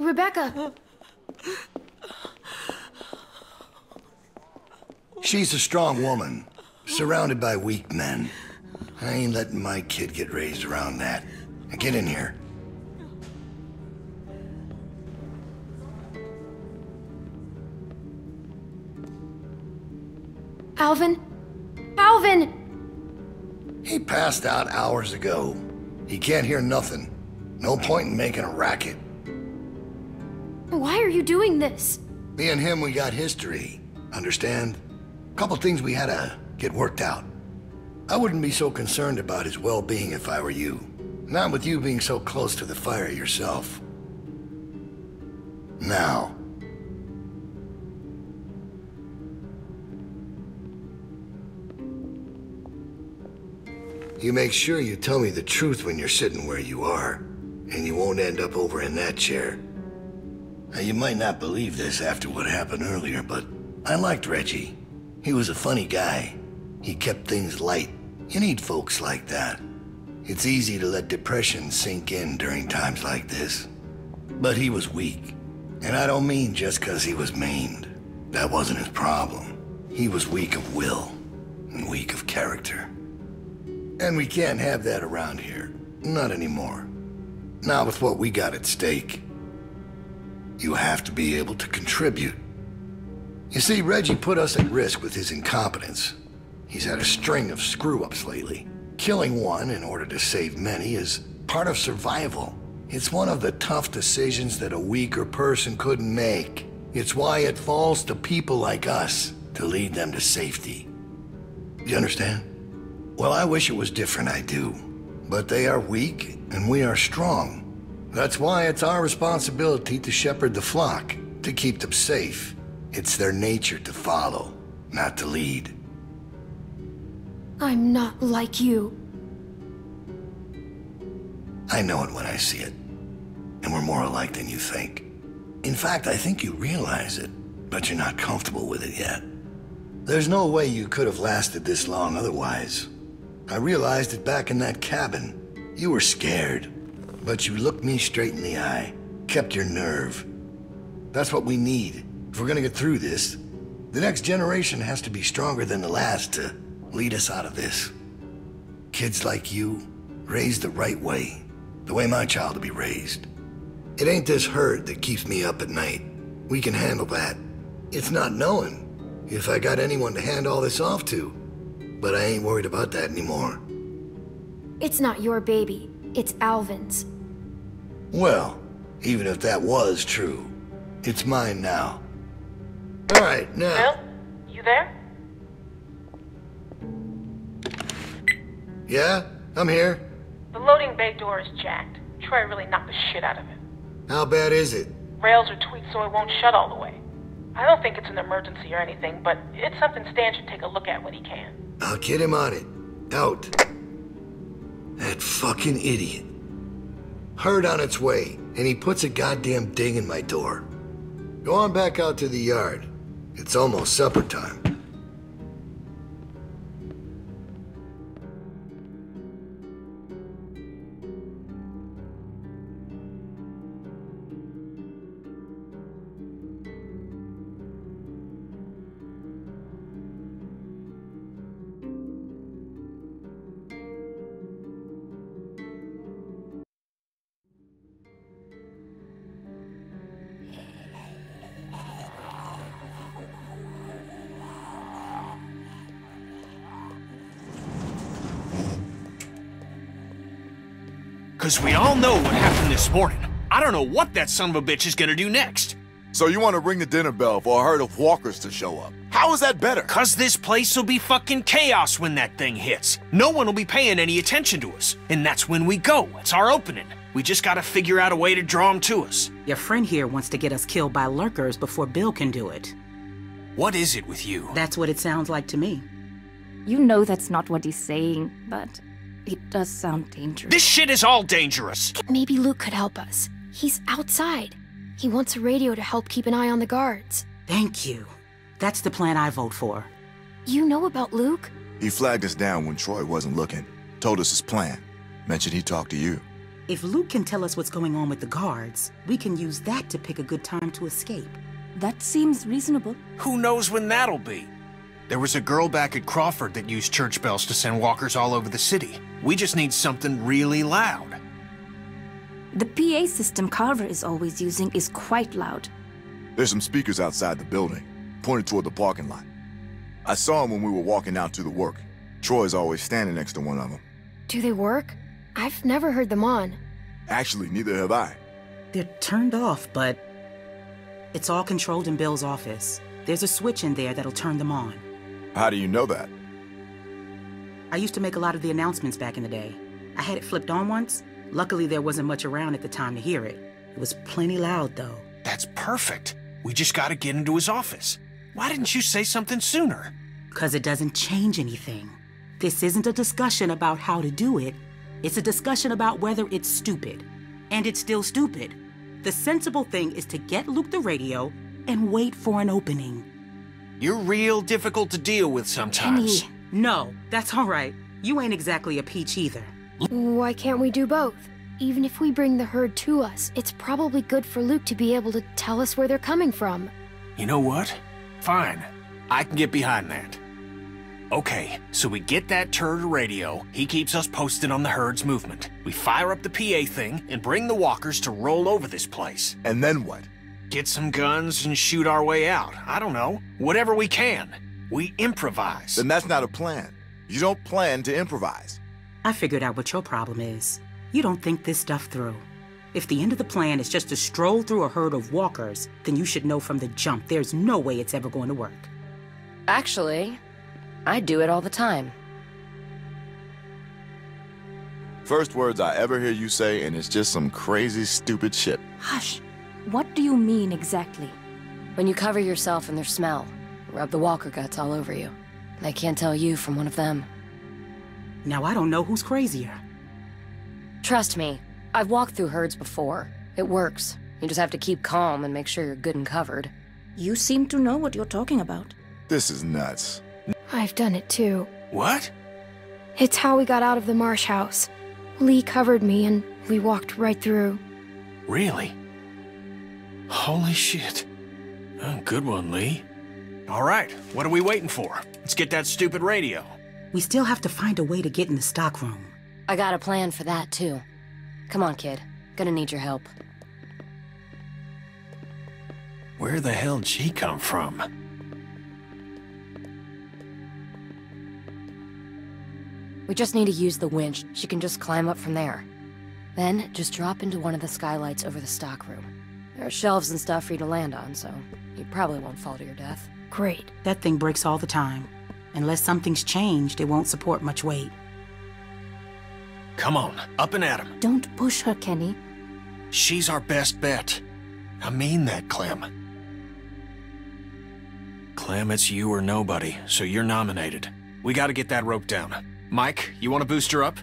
Rebecca. She's a strong woman, surrounded by weak men. I ain't letting my kid get raised around that. Now get in here. Alvin? Alvin! He passed out hours ago. He can't hear nothing. No point in making a racket. You doing this? Me and him, we got history. Understand? A Couple things we had to get worked out. I wouldn't be so concerned about his well-being if I were you. Not with you being so close to the fire yourself. Now, You make sure you tell me the truth when you're sitting where you are, and you won't end up over in that chair. Now, you might not believe this after what happened earlier, but I liked Reggie. He was a funny guy. He kept things light. You need folks like that. It's easy to let depression sink in during times like this. But he was weak. And I don't mean just because he was maimed. That wasn't his problem. He was weak of will and weak of character. And we can't have that around here. Not anymore. Not with what we got at stake. You have to be able to contribute. You see, Reggie put us at risk with his incompetence. He's had a string of screw-ups lately. Killing one in order to save many is part of survival. It's one of the tough decisions that a weaker person couldn't make. It's why it falls to people like us to lead them to safety. You understand? Well, I wish it was different, I do. But they are weak, and we are strong. That's why it's our responsibility to shepherd the flock, to keep them safe. It's their nature to follow, not to lead. I'm not like you. I know it when I see it. And we're more alike than you think. In fact, I think you realize it, but you're not comfortable with it yet. There's no way you could have lasted this long otherwise. I realized it back in that cabin. You were scared, but you looked me straight in the eye, kept your nerve. That's what we need. If we're gonna get through this, the next generation has to be stronger than the last to lead us out of this. Kids like you, raised the right way, the way my child will be raised. It ain't this hurt that keeps me up at night. We can handle that. It's not knowing if I got anyone to hand all this off to. But I ain't worried about that anymore. It's not your baby. It's Alvin's. Well, even if that was true, it's mine now. All right, now... Bill? You there? Yeah? I'm here. The loading bay door is jacked. Troy really knocked the shit out of it. How bad is it? Rails are tweaked so it won't shut all the way. I don't think it's an emergency or anything, but it's something Stan should take a look at when he can. I'll get him on it. Out. That fucking idiot. Herd on its way, and he puts a goddamn ding in my door. Go on back out to the yard. It's almost supper time. Because we all know what happened this morning. I don't know what that son of a bitch is gonna do next. So you want to ring the dinner bell for a herd of walkers to show up? How is that better? Cause this place will be fucking chaos when that thing hits. No one will be paying any attention to us. And that's when we go. It's our opening. We just gotta figure out a way to draw them to us. Your friend here wants to get us killed by lurkers before Bill can do it. What is it with you? That's what it sounds like to me. You know that's not what he's saying, but it does sound dangerous. This shit is all dangerous. Maybe Luke could help us. He's outside. He wants a radio to help keep an eye on the guards. Thank you. That's the plan I vote for. You know about Luke? He flagged us down when Troy wasn't looking. Told us his plan. Mentioned he talked to you. If Luke can tell us what's going on with the guards, we can use that to pick a good time to escape. That seems reasonable. Who knows when that'll be? There was a girl back at Crawford that used church bells to send walkers all over the city. We just need something really loud. The PA system Carver is always using is quite loud. There's some speakers outside the building, pointed toward the parking lot. I saw them when we were walking out to the work. Troy's always standing next to one of them. Do they work? I've never heard them on. Actually, neither have I. They're turned off, but it's all controlled in Bill's office. There's a switch in there that'll turn them on. How do you know that? I used to make a lot of the announcements back in the day. I had it flipped on once. Luckily, there wasn't much around at the time to hear it. It was plenty loud, though. That's perfect. We just gotta get into his office. Why didn't you say something sooner? Because it doesn't change anything. This isn't a discussion about how to do it. It's a discussion about whether it's stupid. And it's still stupid. The sensible thing is to get Luke the radio and wait for an opening. You're real difficult to deal with sometimes. Kenny, No, that's all right. You ain't exactly a peach either. why can't we do both? Even if we bring the herd to us, it's probably good for Luke to be able to tell us where they're coming from. You know what? Fine. I can get behind that. Okay, so we get that turd radio. He keeps us posted on the herd's movement. We fire up the PA thing and bring the walkers to roll over this place. And then what? Get some guns and shoot our way out. I don't know. Whatever we can. We improvise. Then that's not a plan. You don't plan to improvise. I figured out what your problem is. You don't think this stuff through. If the end of the plan is just to stroll through a herd of walkers, then you should know from the jump there's no way it's ever going to work. Actually, I do it all the time. First words I ever hear you say, and it's just some crazy, stupid shit. Hush. What do you mean exactly? When you cover yourself in their smell, rub the walker guts all over you. They can't tell you from one of them. Now I don't know who's crazier. Trust me, I've walked through herds before. It works. You just have to keep calm and make sure you're good and covered. You seem to know what you're talking about. This is nuts. I've done it too. what? It's how we got out of the marsh house. Lee covered me and we walked right through. Really? Holy shit. Oh, good one, Lee. All right, what are we waiting for? Let's get that stupid radio. We still have to find a way to get in the stockroom. I got a plan for that, too. Come on, kid. Gonna need your help. Where the hell did she come from? We just need to use the winch. She can just climb up from there. Then, just drop into one of the skylights over the stockroom. There are shelves and stuff for you to land on, so you probably won't fall to your death. Great. That thing breaks all the time. Unless something's changed, it won't support much weight. Come on, up and at 'em. Don't push her, Kenny. She's our best bet. I mean that, Clem. Clem, it's you or nobody, so you're nominated. We gotta get that rope down. Mike, you wanna boost her up?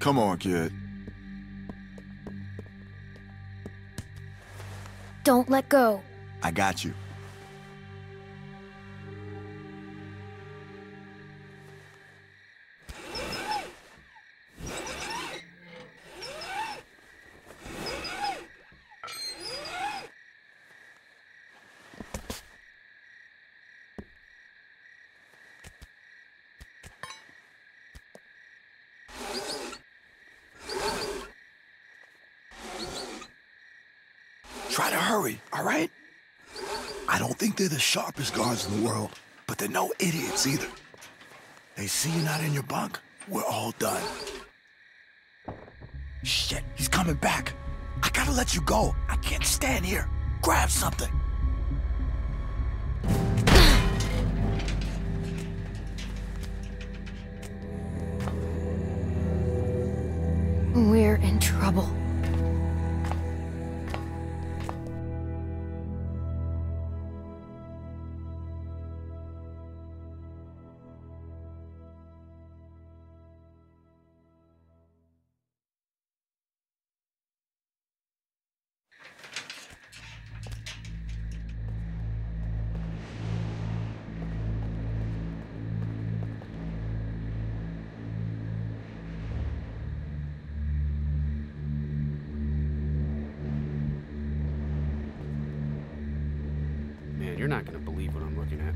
Come on, kid. Don't let go. I got you. Right? I don't think they're the sharpest guards in the world, but they're no idiots either. They see you're not in your bunk, we're all done. Shit, he's coming back. I gotta let you go. I can't stand here. Grab something. We're in trouble. You're not gonna believe what I'm looking at.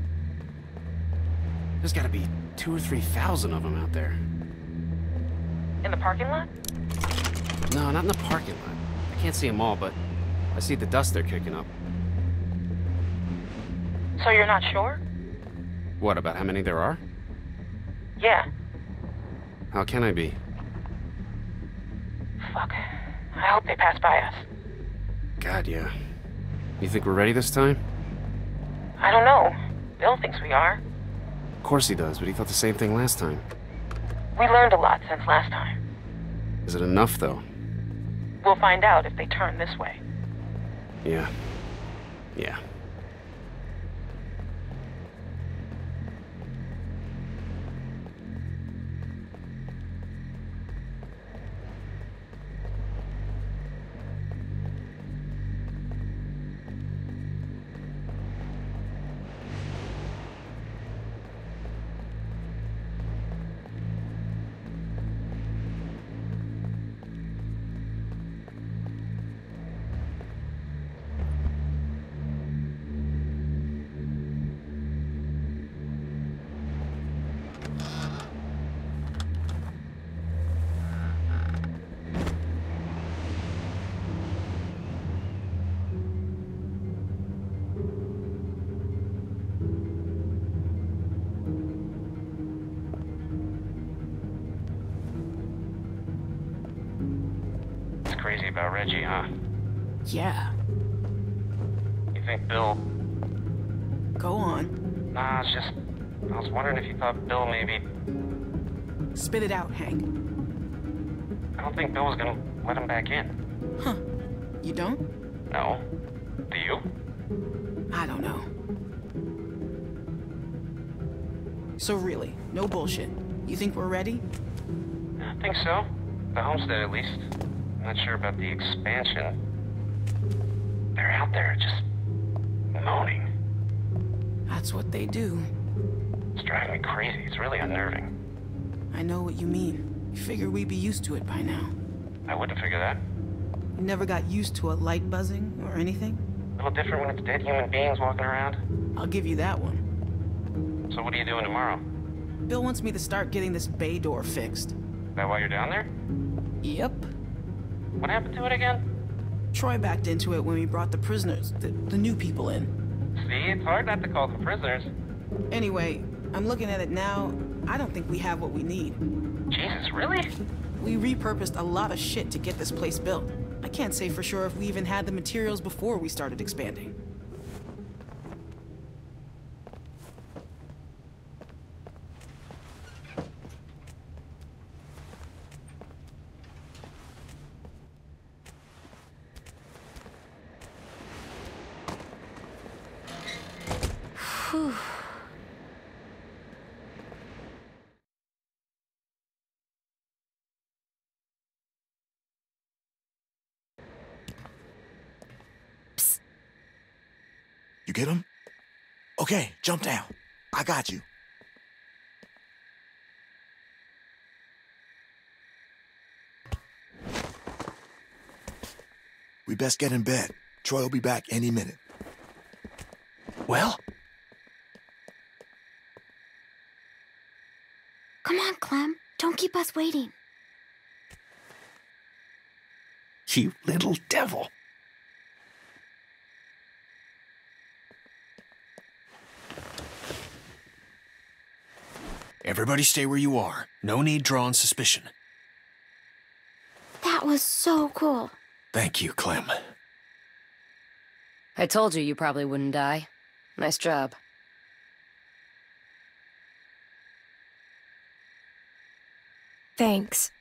There's gotta be two or three thousand of them out there. In the parking lot? No, not in the parking lot. I can't see them all, but I see the dust they're kicking up. So you're not sure? What, about how many there are? Yeah. How can I be? Fuck. I hope they pass by us. God, yeah. You think we're ready this time? I don't know. Bill thinks we are. Of course he does, but he thought the same thing last time. We learned a lot since last time. Is it enough, though? We'll find out if they turn this way. Yeah. Yeah. About Reggie, huh? Yeah. You think Bill... Go on. Nah, it's just... I was wondering if you thought Bill maybe... Spit it out, Hank. I don't think Bill was gonna let him back in. Huh. You don't? No. Do you? I don't know. So really, no bullshit. You think we're ready? I think so. The homestead, at least. Not sure about the expansion. They're out there just... moaning. That's what they do. It's driving me crazy. It's really unnerving. I know what you mean. You figure we'd be used to it by now. I wouldn't figure that. You never got used to a light buzzing or anything? A little different when it's dead human beings walking around. I'll give you that one. So what are you doing tomorrow? Bill wants me to start getting this bay door fixed. Is that why you're down there? Yep. What happened to it again? Troy backed into it when we brought the prisoners, the, the new people in. See, it's hard not to call them prisoners. Anyway, I'm looking at it now. I don't think we have what we need. Jesus, really? We repurposed a lot of shit to get this place built. I can't say for sure if we even had the materials before we started expanding. Get him? Okay, jump down. I got you. We best get in bed. Troy will be back any minute. Well, Come on, Clem. Don't keep us waiting. you little devil. Everybody stay where you are. No need drawing suspicion. That was so cool. Thank you, Clem. I told you you probably wouldn't die. Nice job. Thanks.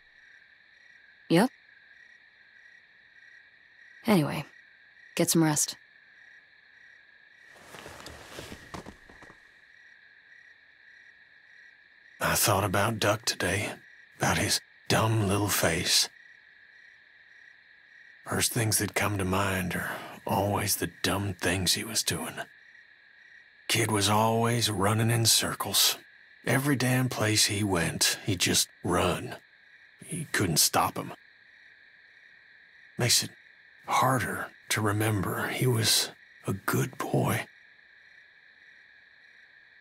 Yep. Anyway, get some rest. Thought about Duck today, about his dumb little face. First things that come to mind are always the dumb things he was doing. Kid was always running in circles. Every damn place he went, he'd just run. He couldn't stop him. Makes it harder to remember he was a good boy.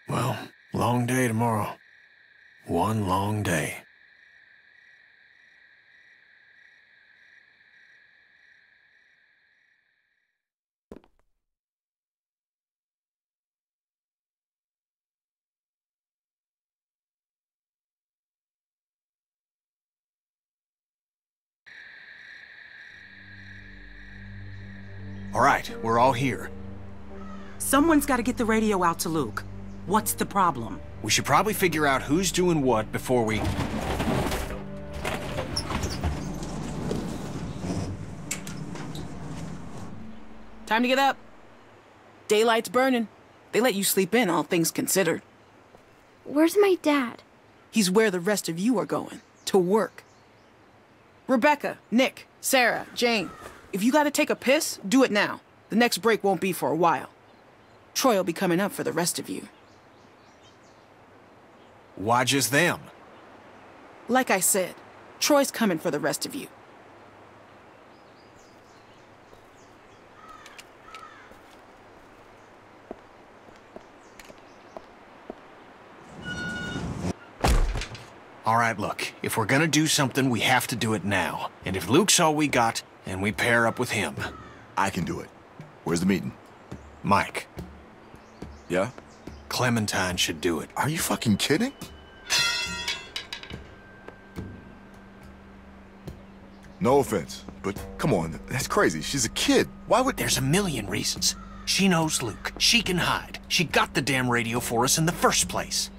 Well, long day tomorrow. One long day. All right, we're all here. Someone's got to get the radio out to Luke. What's the problem? We should probably figure out who's doing what before we... Time to get up. Daylight's burning. They let you sleep in, all things considered. Where's my dad? He's where the rest of you are going. To work. Rebecca, Nick, Sarah, Jane. If you gotta take a piss, do it now. The next break won't be for a while. Troy will be coming up for the rest of you. Why just them? Like I said, Troy's coming for the rest of you. All right, look, if we're gonna do something, we have to do it now. And if Luke's all we got, then we pair up with him. I can do it. Where's the meeting? Mike. Yeah? Clementine should do it. Are you fucking kidding? No offense, but come on, that's crazy. She's a kid. Why would... There's a million reasons. She knows Luke. She can hide. She got the damn radio for us in the first place.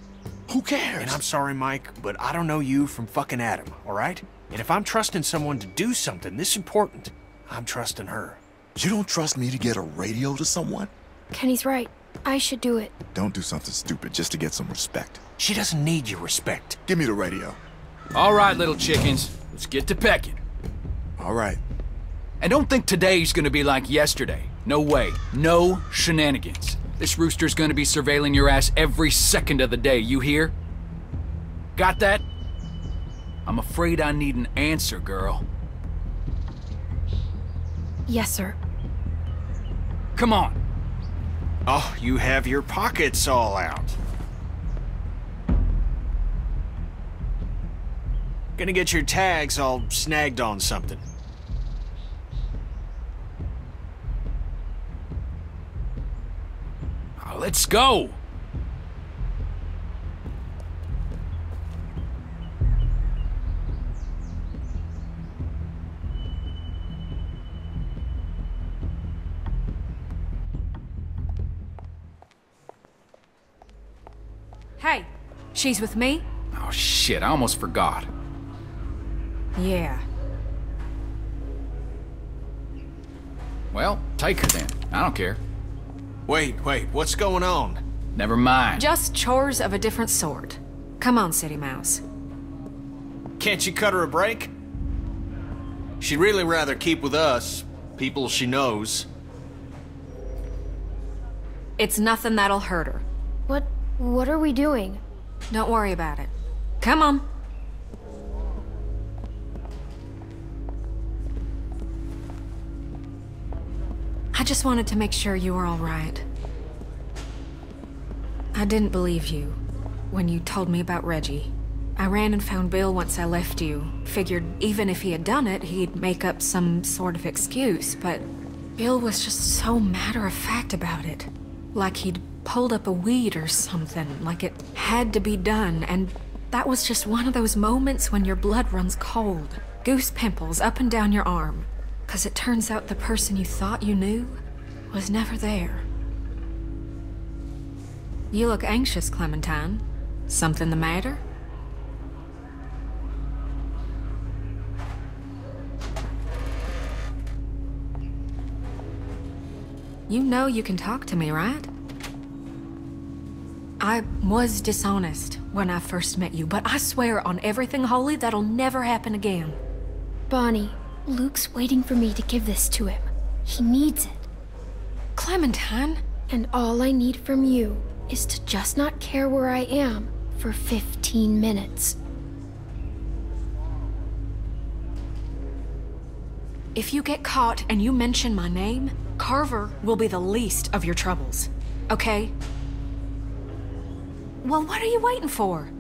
Who cares? And I'm sorry, Mike, but I don't know you from fucking Adam, all right? And if I'm trusting someone to do something this important, I'm trusting her. You don't trust me to get a radio to someone? Kenny's right. I should do it. Don't do something stupid just to get some respect. She doesn't need your respect. Give me the radio. All right, little chickens. Let's get to pecking. All right. And don't think today's gonna be like yesterday. No way. No shenanigans. This rooster's gonna be surveilling your ass every second of the day, you hear? Got that? I'm afraid I need an answer, girl. Yes, sir. Come on. Oh, you have your pockets all out. Gonna get your tags all snagged on something. Oh, let's go. She's with me? Oh shit, I almost forgot. Yeah. Well, take her then. I don't care. Wait, wait, what's going on? Never mind. Just chores of a different sort. Come on, City Mouse. Can't you cut her a break? She'd really rather keep with us, people she knows. It's nothing that'll hurt her. What what are we doing? Don't worry about it. Come on. I just wanted to make sure you were all right. I didn't believe you when you told me about Reggie. I ran and found Bill once I left you. Figured even if he had done it, he'd make up some sort of excuse, but Bill was just so matter-of-fact about it. Like he'd pulled up a weed or something, like it had to be done, and that was just one of those moments when your blood runs cold. Goose pimples up and down your arm. Cause it turns out the person you thought you knew was never there. You look anxious, Clementine. Something the matter? You know you can talk to me, right? I was dishonest when I first met you, but I swear on everything holy that'll never happen again. Bonnie, Luke's waiting for me to give this to him. He needs it. Clementine? And all I need from you is to just not care where I am for 15 minutes. If you get caught and you mention my name, Carver will be the least of your troubles. Okay? Well, what are you waiting for?